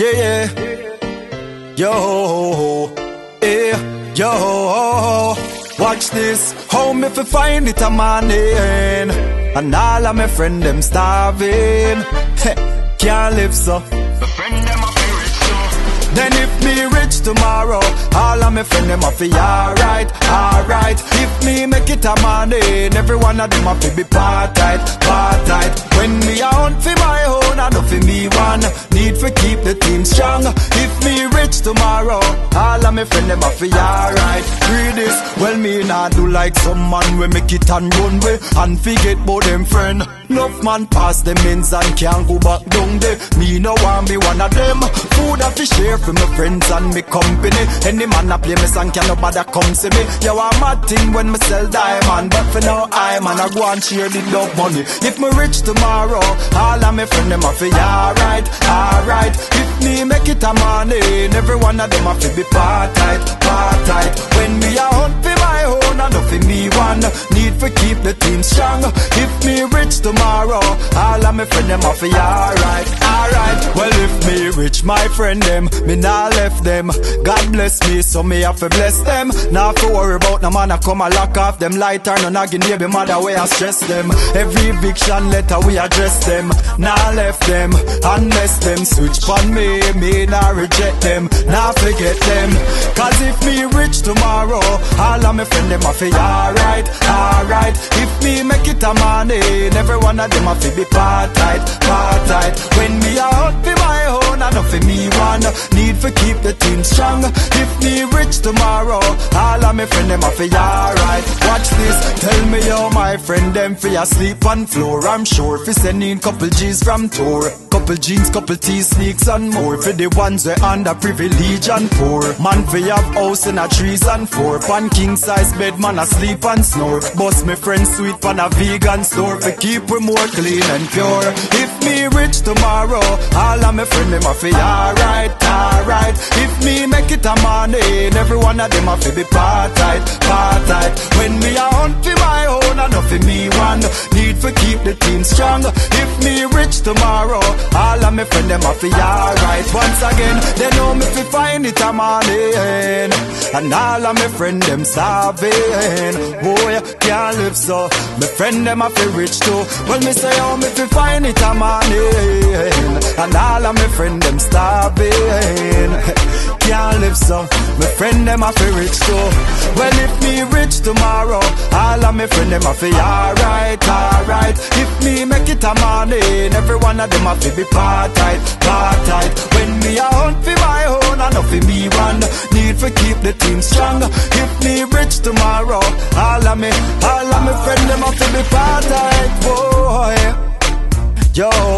yeah, yeah. yo, yeah, yo. Watch this, Home if fi find it a morning, and all of my friend them starving. Can't live so. My friend them a rich too. Then if me rich my friend them a fi alright, alright. If me make it a morning, every one of them a fi be part tight, part tight. When me a hunt fi my own, I know fi me one. Need for keep the team strong. If me tomorrow, all of my friend them a fi alright. Read this, well me nah do like some man we make it and run way and forget about them friend. Enough man pass them ends and can't go back down there. Me no want be one of them. Food I fi share for my friends and me company. Any man a play me song can nobody come see me. Yo I'm mad thing when me sell diamond, but for now I man I go and share the love money. If me rich tomorrow, all of my friend them a fi alright, alright. Me it a morning, every one of them a fi be part tight, part tight. When me a hunt fi my own, know fi me one. Need for keep the team strong. If me rich tomorrow, all of my friend them a fi alright, alright. Well rich, my friend them, me nah left them. God bless me, so me have to bless them. Have to worry about no man a come a lock off them light or no nagging baby mother way I stress them. Every eviction letter we address them. Nah left them, unless them switch on me, me nah reject them, nah forget them. Cause if me rich tomorrow, all of my friend them a fi alright, alright. If me make it a money, every one of them a fi be part tight, part tight. The team strong. If me rich tomorrow, all of my friend them a fi alright. Watch this, tell me how my friend them fi asleep on floor. I'm sure fi sending couple G's from tour. Couple jeans, couple tees, sneaks and more. For the ones we under privilege and poor. Man fi have house in a trees and four Pan king size bed, man a sleep and snore. Bust me friend sweet pan a vegan store. For keep we more clean and pure. If me rich tomorrow All of my friend them a fi alright, alright If me make it a morning Every one of them a fi be part tight, part tight When me a hunt fi my own know fi me one. Need for keep the team strong. If me rich tomorrow all of my friend them a fi alright. Once again, they know me fi find it a morning. And all of my friend them starving. Boy, can't live so. My friend them a fi rich too. Well, me say how me fi find it a morning. And all of my friend them starving. Can't live so. My friend them a fi rich too. Well, if me rich tomorrow All of my friend them a fi alright, me make it a morning Every one of them a fi be part tight, part tight. When me a hunt fi my own, I know fi me one. Need for keep the team strong. If me rich tomorrow, all of me, all of me friend them a fi be part tight, boy. Yo.